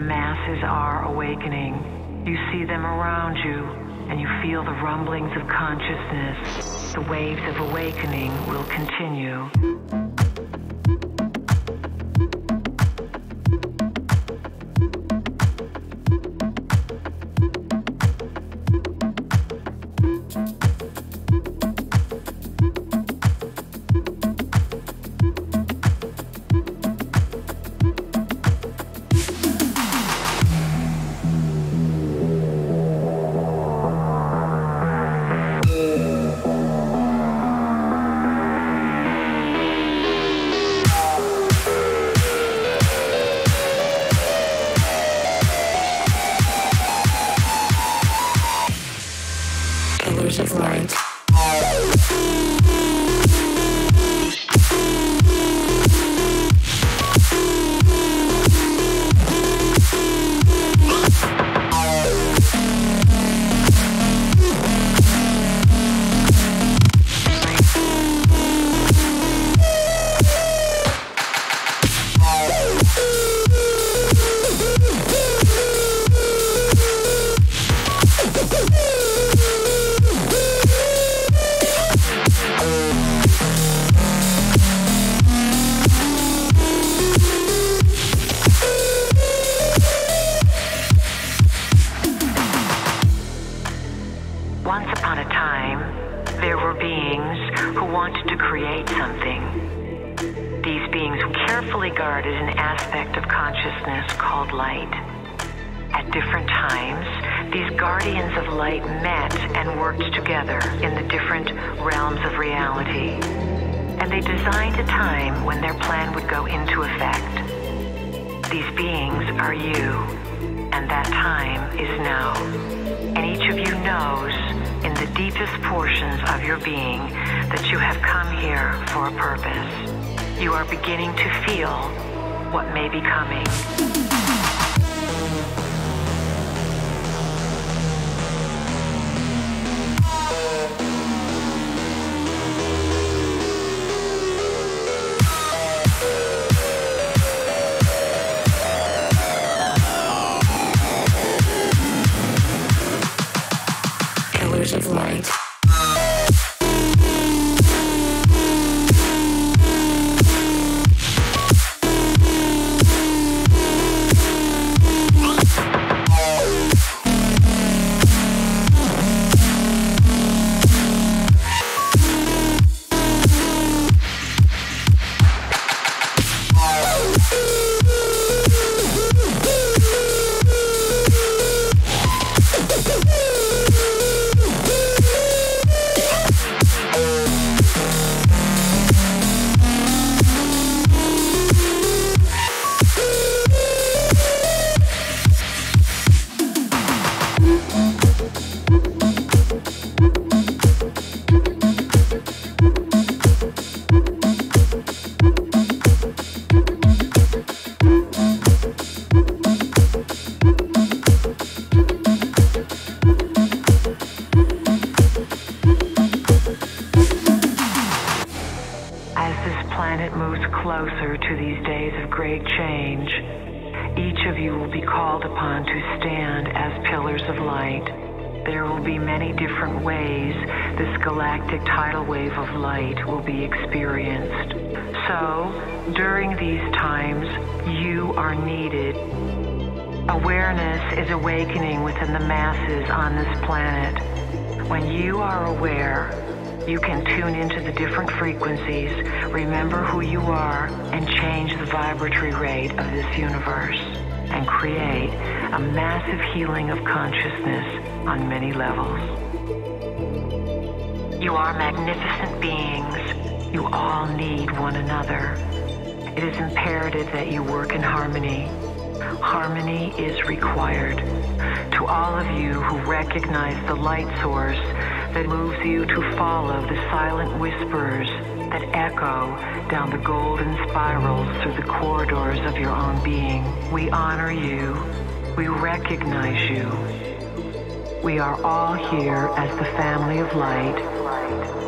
masses are awakening. You see them around you, and you feel the rumblings of consciousness. The waves of awakening will continue. Once upon a time, there were beings who wanted to create something. These beings carefully guarded an aspect of consciousness called light. At different times, these guardians of light met and worked together in the different realms of reality. And they designed a time when their plan would go into effect. These beings are you, and that time is now. And each of you knows the deepest portions of your being that you have come here for a purpose. You are beginning to feel what may be coming. closer to these days of great change, each of you will be called upon to stand as pillars of light. There will be many different ways this galactic tidal wave of light will be experienced. So, during these times, you are needed. Awareness is awakening within the masses on this planet. When you are aware, you can tune into the different frequencies, remember who you are, and change the vibratory rate of this universe, and create a massive healing of consciousness on many levels. You are magnificent beings. You all need one another. It is imperative that you work in harmony. Harmony is required to all of you who recognize the light source that moves you to follow the silent whispers that echo down the golden spirals through the corridors of your own being. We honor you. We recognize you. We are all here as the family of light.